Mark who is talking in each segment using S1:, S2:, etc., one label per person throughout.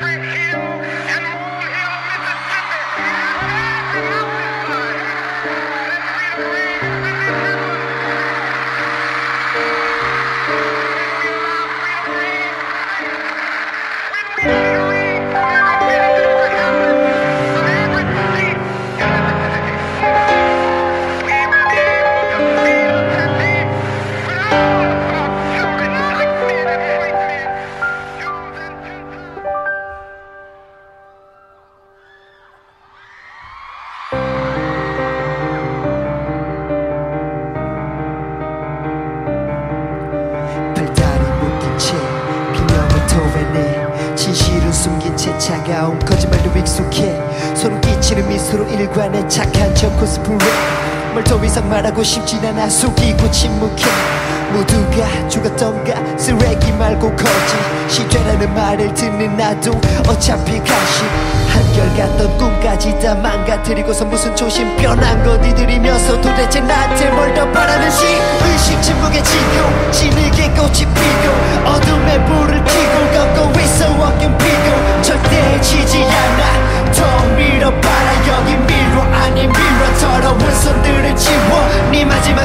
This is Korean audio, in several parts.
S1: every hill and
S2: 채 차가운 거짓말도 익숙해. 소름 끼치는 미소로 일관해 착한 척 코스프레. 뭘더 이상 말하고 싶진 않아 속이고 침묵해. 모두가 죽었던가 쓰레기 말고 거짓 시되라는 말을 듣는 나도 어차피 가시. 한결같던 꿈까지 다 망가뜨리고서 무슨 조심. 변한 것 이들이면서 도대체 나한테 뭘 더 바라는지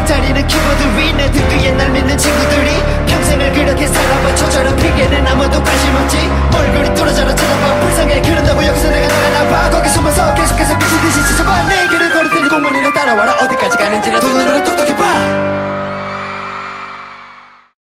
S2: 네 마지막 다리는 키보드 위내 등 뒤에 날 믿는 친구